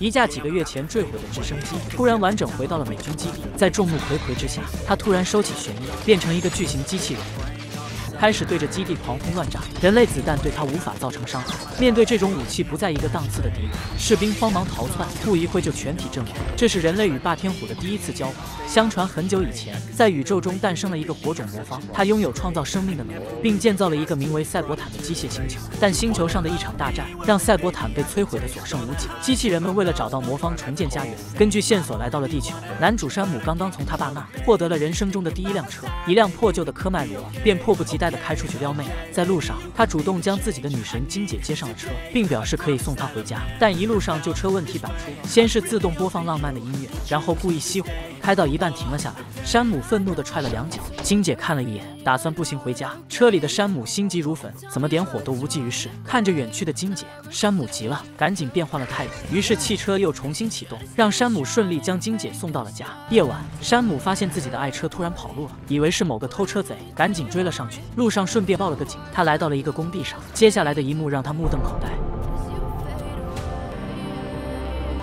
一架几个月前坠毁的直升机突然完整回到了美军基地，在众目睽睽之下，它突然收起旋翼，变成一个巨型机器人。开始对着基地狂轰乱炸，人类子弹对他无法造成伤害。面对这种武器不在一个档次的敌人，士兵慌忙逃窜，不一会就全体阵亡。这是人类与霸天虎的第一次交火。相传很久以前，在宇宙中诞生了一个火种魔方，它拥有创造生命的能力，并建造了一个名为赛博坦的机械星球。但星球上的一场大战让赛博坦被摧毁的所剩无几。机器人们为了找到魔方重建家园，根据线索来到了地球。男主山姆刚刚从他爸那获得了人生中的第一辆车，一辆破旧的科迈罗，便迫不及待。开出去撩妹，在路上，他主动将自己的女神金姐接上了车，并表示可以送她回家。但一路上就车问题百出，先是自动播放浪漫的音乐，然后故意熄火，开到一半停了下来。山姆愤怒地踹了两脚，金姐看了一眼，打算步行回家。车里的山姆心急如焚，怎么点火都无济于事。看着远去的金姐，山姆急了，赶紧变换了态度。于是汽车又重新启动，让山姆顺利将金姐送到了家。夜晚，山姆发现自己的爱车突然跑路了，以为是某个偷车贼，赶紧追了上去。路上顺便报了个警，他来到了一个工地上。接下来的一幕让他目瞪口呆。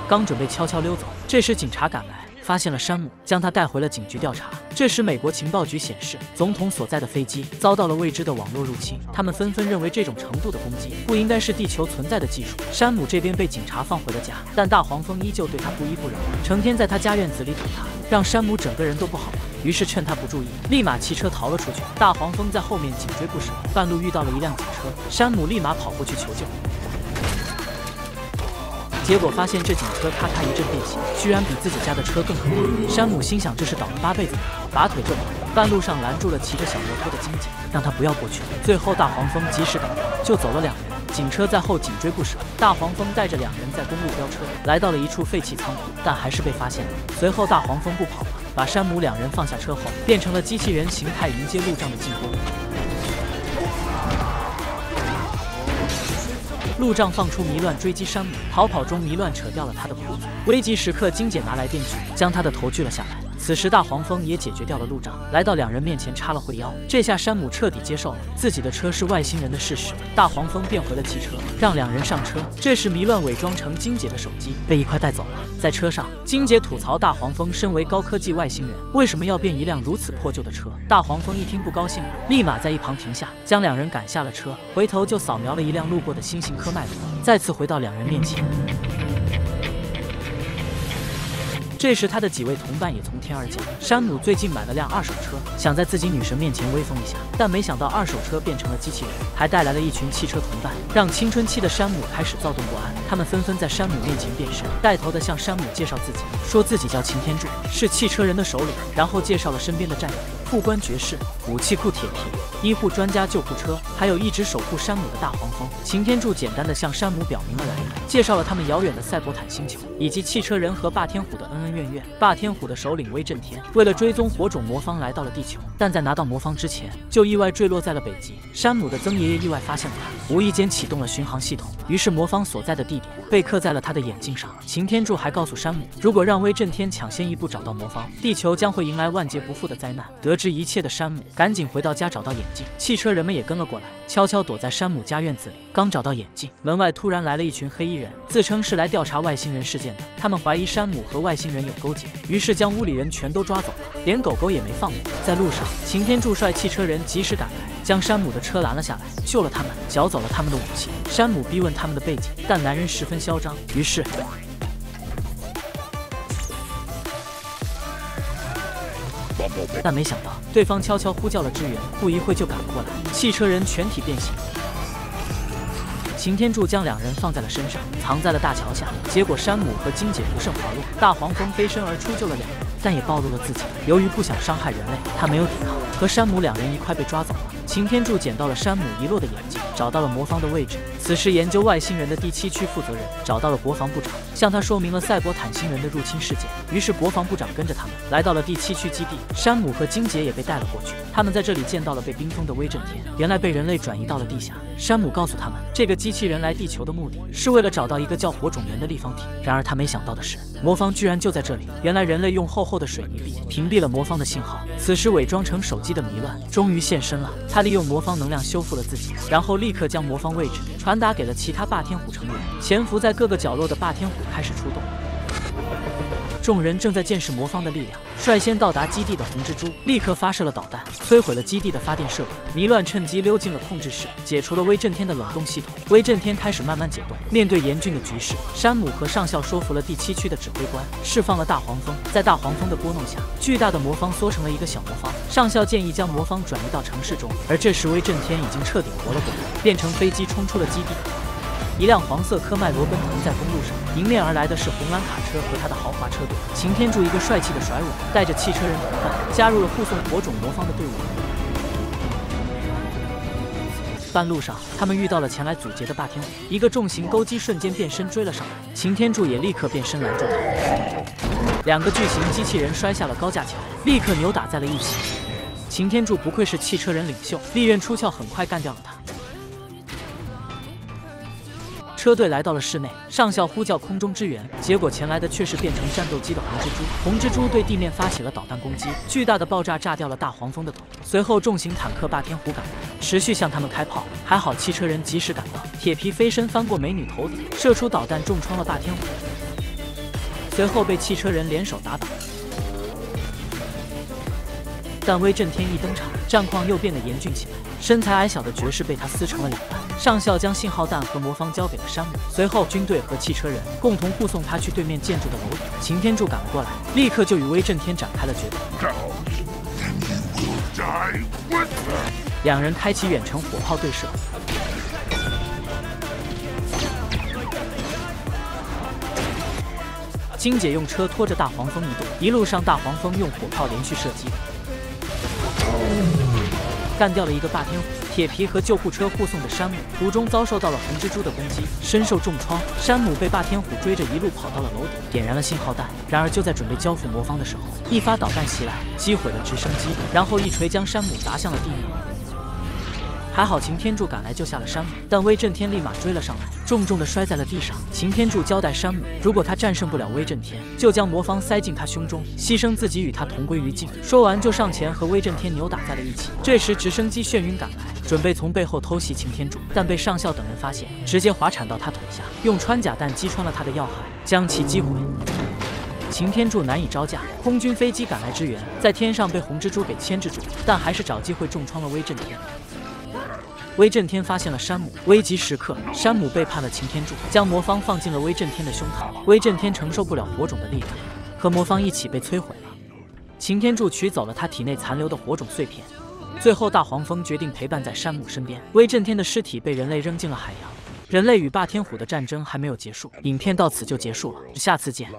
刚准备悄悄溜走，这时警察赶来，发现了山姆，将他带回了警局调查。这时，美国情报局显示，总统所在的飞机遭到了未知的网络入侵。他们纷纷认为，这种程度的攻击不应该是地球存在的技术。山姆这边被警察放回了家，但大黄蜂依旧对他不依不饶，成天在他家院子里堵他，让山姆整个人都不好了。于是趁他不注意，立马骑车逃了出去。大黄蜂在后面紧追不舍，半路遇到了一辆警车，山姆立马跑过去求救，结果发现这警车咔咔一阵变形，居然比自己家的车更可怕。山姆心想这是倒了八辈子霉，拔腿就跑。半路上拦住了骑着小摩托的金姐，让他不要过去。最后大黄蜂及时赶到，救走了两人。警车在后紧追不舍，大黄蜂带着两人在公路飙车，来到了一处废弃仓库，但还是被发现了。随后大黄蜂不跑了，把山姆两人放下车后，变成了机器人形态迎接路障的进攻。路障放出迷乱追击山姆，逃跑中迷乱扯掉了他的裤子。危急时刻，金姐拿来电锯，将他的头锯了下来。此时，大黄蜂也解决掉了路障，来到两人面前插了会腰。这下山姆彻底接受了自己的车是外星人的事实。大黄蜂变回了汽车，让两人上车。这时，迷乱伪装成金姐的手机被一块带走了。在车上，金姐吐槽大黄蜂身为高科技外星人，为什么要变一辆如此破旧的车？大黄蜂一听不高兴了，立马在一旁停下，将两人赶下了车，回头就扫描了一辆路过的新型科迈罗，再次回到两人面前。这时，他的几位同伴也从天而降。山姆最近买了辆二手车，想在自己女神面前威风一下，但没想到二手车变成了机器人，还带来了一群汽车同伴，让青春期的山姆开始躁动不安。他们纷纷在山姆面前变身，带头的向山姆介绍自己，说自己叫擎天柱，是汽车人的首领，然后介绍了身边的战友：副官爵士、武器库铁皮、医护专家救护车，还有一直守护山姆的大黄蜂。擎天柱简单的向山姆表明了来意，介绍了他们遥远的赛博坦星球，以及汽车人和霸天虎的恩恩。怨怨，霸天虎的首领威震天为了追踪火种魔方来到了地球，但在拿到魔方之前就意外坠落在了北极。山姆的曾爷爷意外发现了他，无意间启动了巡航系统，于是魔方所在的地点被刻在了他的眼镜上。擎天柱还告诉山姆，如果让威震天抢先一步找到魔方，地球将会迎来万劫不复的灾难。得知知一切的山姆赶紧回到家找到眼镜，汽车人们也跟了过来，悄悄躲在山姆家院子里。刚找到眼镜，门外突然来了一群黑衣人，自称是来调查外星人事件的。他们怀疑山姆和外星人。有勾结，于是将屋里人全都抓走了，连狗狗也没放过。在路上，擎天柱率汽车人及时赶来，将山姆的车拦了下来，救了他们，缴走了他们的武器。山姆逼问他们的背景，但男人十分嚣张，于是，但没想到对方悄悄呼叫了支援，不一会就赶了过来，汽车人全体变形。擎天柱将两人放在了身上，藏在了大桥下。结果山姆和金姐不慎滑落，大黄蜂飞身而出救了两人，但也暴露了自己。由于不想伤害人类，他没有抵抗，和山姆两人一块被抓走了。擎天柱捡到了山姆遗落的眼镜，找到了魔方的位置。此时，研究外星人的第七区负责人找到了国防部长，向他说明了赛博坦星人的入侵事件。于是，国防部长跟着他们来到了第七区基地。山姆和金杰也被带了过去。他们在这里见到了被冰封的威震天，原来被人类转移到了地下。山姆告诉他们，这个机。器人来地球的目的是为了找到一个叫火种源的立方体。然而他没想到的是，魔方居然就在这里。原来人类用厚厚的水泥壁屏蔽了魔方的信号。此时伪装成手机的迷乱终于现身了。他利用魔方能量修复了自己，然后立立刻将魔方位置传达给了其他霸天虎成员。潜伏在各个角落的霸天虎开始出动。众人正在见识魔方的力量。率先到达基地的红蜘蛛立刻发射了导弹，摧毁了基地的发电设备。迷乱趁机溜进了控制室，解除了威震天的冷冻系统。威震天开始慢慢解冻。面对严峻的局势，山姆和上校说服了第七区的指挥官，释放了大黄蜂。在大黄蜂的拨弄下，巨大的魔方缩成了一个小魔方。上校建议将魔方转移到城市中，而这时威震天已经彻底活了过来，变成飞机冲出了基地。一辆黄色科迈罗奔腾在公路上，迎面而来的是红蓝卡车和他的豪华车队。擎天柱一个帅气的甩尾，带着汽车人同伴加入了护送火种魔方的队伍。半路上，他们遇到了前来阻截的霸天虎，一个重型钩机瞬间变身追了上来，擎天柱也立刻变身拦住他。两个巨型机器人摔下了高架桥，立刻扭打在了一起。擎天柱不愧是汽车人领袖，利刃出鞘，很快干掉了他。车队来到了室内，上校呼叫空中支援，结果前来的却是变成战斗机的红蜘蛛。红蜘蛛对地面发起了导弹攻击，巨大的爆炸炸掉了大黄蜂的头。随后，重型坦克霸天虎赶来，持续向他们开炮。还好汽车人及时赶到，铁皮飞身翻过美女头顶，射出导弹重创了霸天虎。随后被汽车人联手打倒。但威震天一登场，战况又变得严峻起来。身材矮小的爵士被他撕成了两半。上校将信号弹和魔方交给了山姆，随后军队和汽车人共同护送他去对面建筑的楼顶。擎天柱赶了过来，立刻就与威震天展开了决斗。两人开启远程火炮对射。金姐用车拖着大黄蜂移动，一路上大黄蜂用火炮连续射击。干掉了一个霸天虎，铁皮和救护车护送着山姆，途中遭受到了红蜘蛛的攻击，身受重创。山姆被霸天虎追着一路跑到了楼顶，点燃了信号弹。然而就在准备交付魔方的时候，一发导弹袭来，击毁了直升机，然后一锤将山姆砸向了地面。还好擎天柱赶来救下了山姆，但威震天立马追了上来，重重的摔在了地上。擎天柱交代山姆，如果他战胜不了威震天，就将魔方塞进他胸中，牺牲自己与他同归于尽。说完就上前和威震天扭打在了一起。这时直升机眩晕赶来，准备从背后偷袭擎天柱，但被上校等人发现，直接滑铲到他腿下，用穿甲弹击穿了他的要害，将其击毁。擎天柱难以招架，空军飞机赶来支援，在天上被红蜘蛛给牵制住，但还是找机会重创了威震天。威震天发现了山姆，危急时刻，山姆背叛了擎天柱，将魔方放进了威震天的胸膛。威震天承受不了火种的力量，和魔方一起被摧毁了。擎天柱取走了他体内残留的火种碎片。最后，大黄蜂决定陪伴在山姆身边。威震天的尸体被人类扔进了海洋。人类与霸天虎的战争还没有结束，影片到此就结束了，下次见。